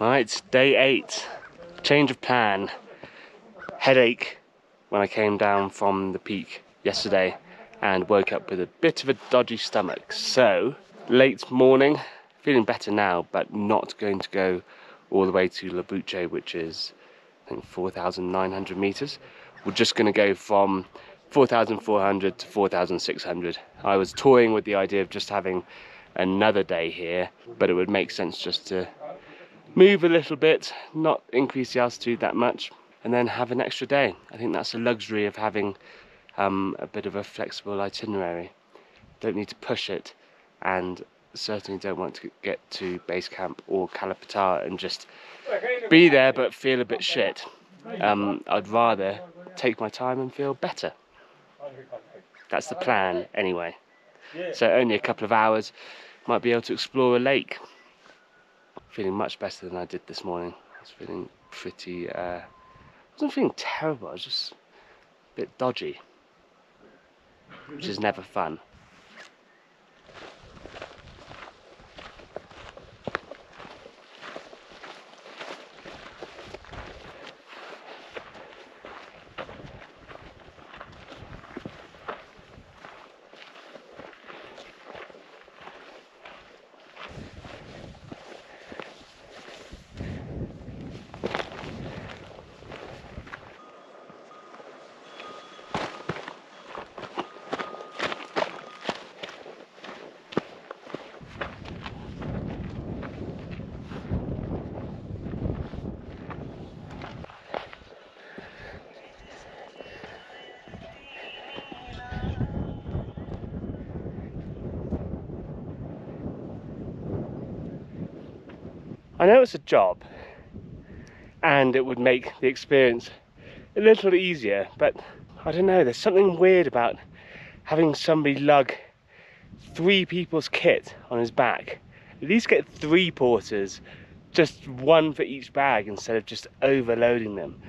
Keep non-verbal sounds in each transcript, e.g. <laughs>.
Right, day eight. Change of plan. Headache when I came down from the peak yesterday and woke up with a bit of a dodgy stomach. So, late morning, feeling better now, but not going to go all the way to Lobuche, which is, I think, 4,900 meters. We're just going to go from 4,400 to 4,600. I was toying with the idea of just having another day here, but it would make sense just to move a little bit, not increase the altitude that much, and then have an extra day. I think that's the luxury of having um, a bit of a flexible itinerary. Don't need to push it, and certainly don't want to get to base camp or Kala and just be there but feel a bit shit. Um, I'd rather take my time and feel better. That's the plan, anyway. So only a couple of hours, might be able to explore a lake. Feeling much better than I did this morning. I was feeling pretty. Uh, I wasn't feeling terrible. I was just a bit dodgy, which is never fun. I know it's a job and it would make the experience a little easier, but I don't know, there's something weird about having somebody lug three people's kit on his back. At least get three porters, just one for each bag instead of just overloading them.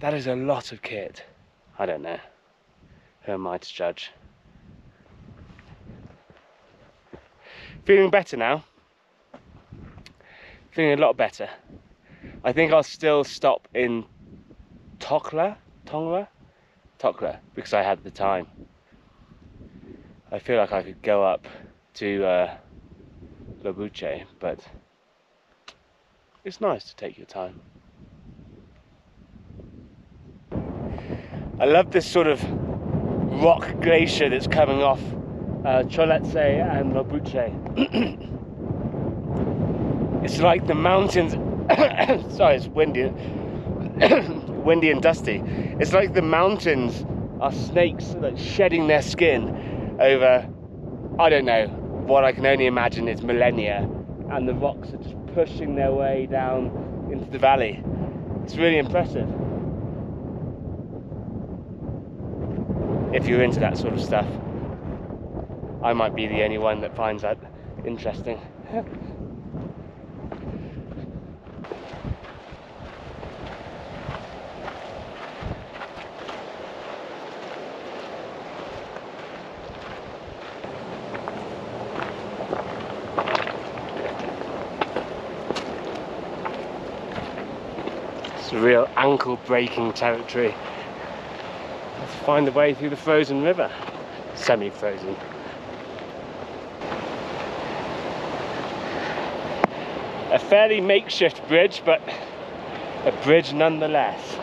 That is a lot of kit. I don't know. Who am I to judge? Feeling better now feeling a lot better. I think I'll still stop in Tokla, Tongla, Tokla, because I had the time. I feel like I could go up to uh, but it's nice to take your time. I love this sort of rock glacier that's coming off uh, and Lobuche. <clears throat> It's like the mountains. <coughs> sorry, it's windy, <coughs> windy and dusty. It's like the mountains are snakes like shedding their skin over, I don't know, what I can only imagine is millennia, and the rocks are just pushing their way down into the valley. It's really impressive. If you're into that sort of stuff, I might be the only one that finds that interesting. <laughs> real ankle breaking territory. Let's find the way through the frozen river. Semi frozen. A fairly makeshift bridge, but a bridge nonetheless.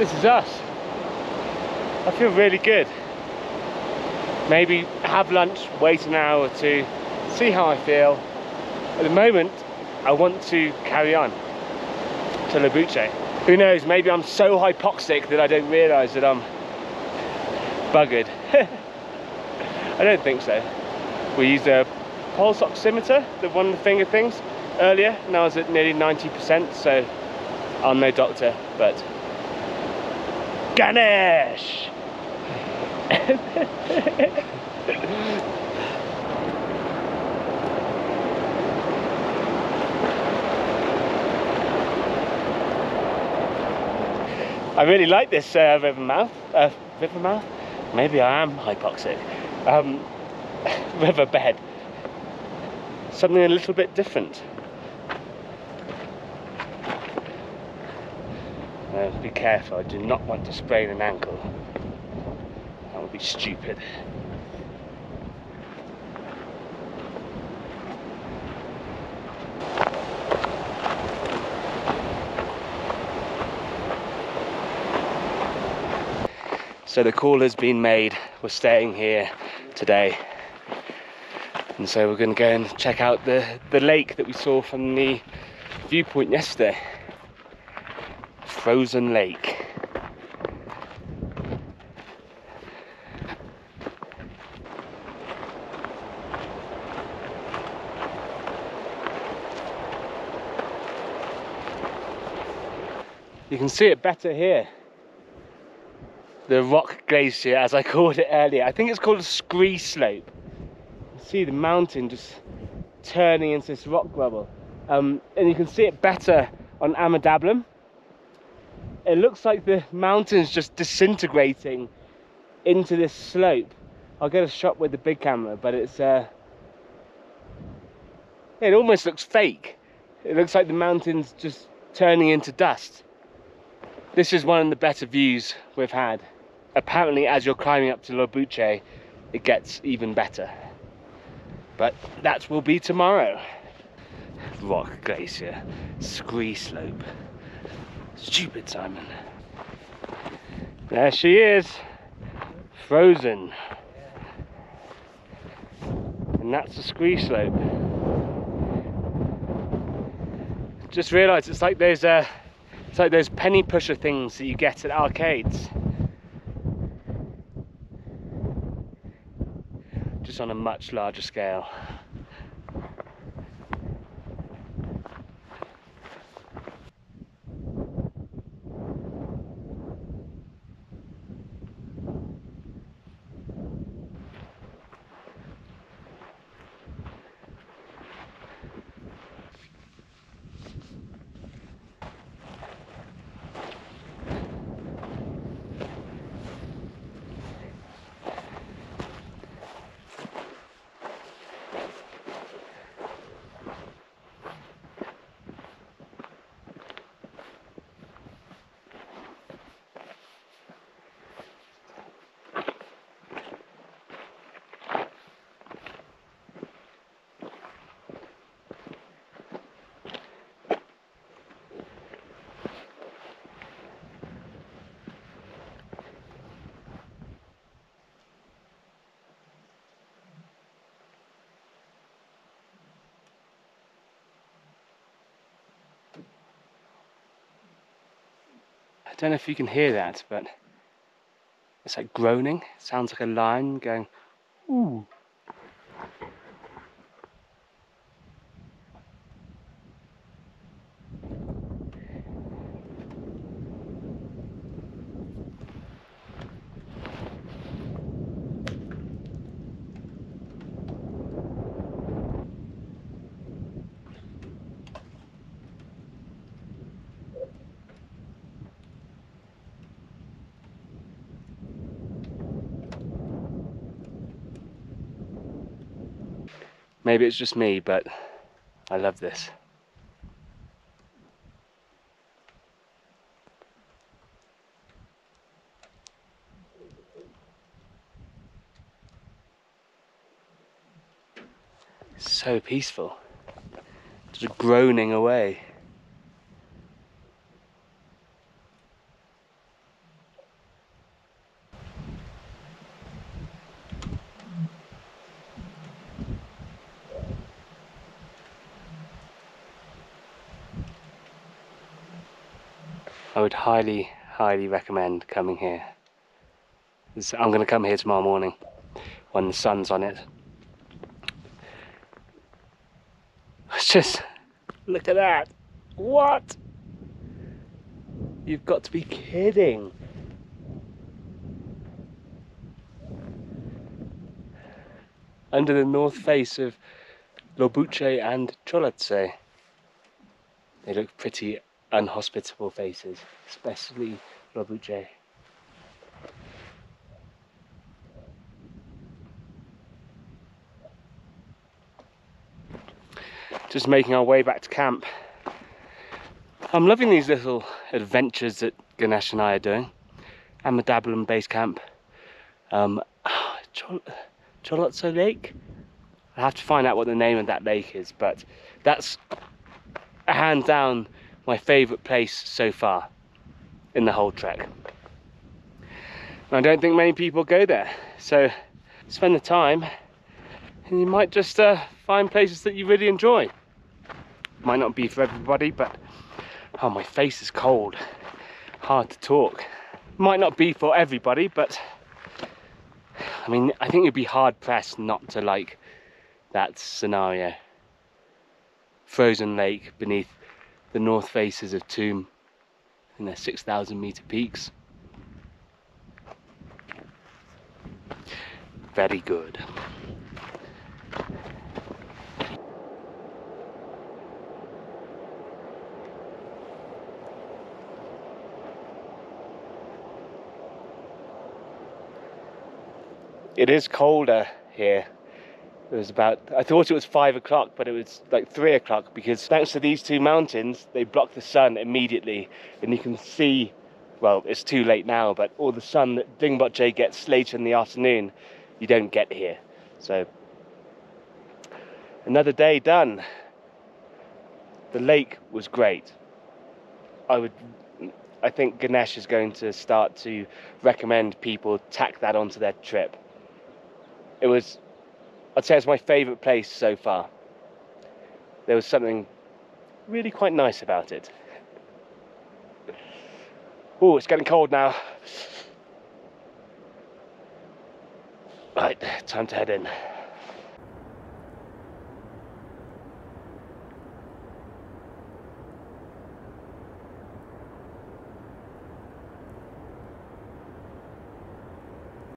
This is us. I feel really good. Maybe have lunch, wait an hour or two, see how I feel. At the moment, I want to carry on to Lobuche. Who knows, maybe I'm so hypoxic that I don't realise that I'm buggered. <laughs> I don't think so. We used a pulse oximeter, the one finger things, earlier. Now it's at nearly 90%, so I'm no doctor, but Ganesh! I really like this uh, river mouth. Uh, river mouth? Maybe I am hypoxic. Um, <laughs> riverbed. Something a little bit different. Uh, be careful, I do not want to sprain an ankle. That would be stupid. So the call has been made. We're staying here today. And so we're going to go and check out the, the lake that we saw from the viewpoint yesterday. Frozen Lake. You can see it better here the rock glacier as I <laughs> called it earlier. I think it's called a scree slope. You see the mountain just turning into this rock rubble. Um, and you can see it better on Ama Dablam. It looks like the mountain's just disintegrating into this slope. I'll get a shot with the big camera, but it's uh, it almost looks fake. It looks like the mountain's just turning into dust. This is one of the better views we've had apparently as you're climbing up to Lobuche, it gets even better. But that will be tomorrow. Rock Glacier, Scree Slope. Stupid Simon. There she is, frozen. And that's the Scree Slope. Just realised it's like those uh, it's like those penny pusher things that you get at arcades. just on a much larger scale. Don't know if you can hear that, but it's like groaning. It sounds like a lion going, ooh. Maybe it's just me, but I love this. So peaceful. Just groaning away. would highly, highly recommend coming here. I'm going to come here tomorrow morning when the sun's on it. <laughs> It's just, look at that. What? You've got to be kidding. Under the north face of Lobuche and Cholatse. They look pretty unhospitable faces, especially Lobuche. Just making our way back to camp. I'm loving these little adventures that Ganesh and I are doing. Amadabalam Base Camp. Um, <sighs> Chol Cholotso Lake? I have to find out what the name of that lake is, but that's hands down my favourite place so far in the whole trek. And I don't think many people go there, so spend the time and you might just uh, find places that you really enjoy. Might not be for everybody, but Oh, my face is cold. Hard to talk. Might not be for everybody, but I mean, I think you'd be hard pressed not to like that scenario. Frozen lake beneath the north faces of Tomb in their 6,000 meter peaks. Very good. it is colder here. It was about, I thought it was five o'clock, but it was like three o'clock because thanks to these two mountains, they block the sun immediately. And you can see, well, it's too late now, but all the sun that Dingboche gets later in the afternoon, you don't get here. So, another day done. The lake was great. I would I think Ganesh is going to start to recommend people tack that onto their trip it was, I'd say it's my favourite place so far. There was something really quite nice about it. Oh, it's getting cold now. Right, time to head in.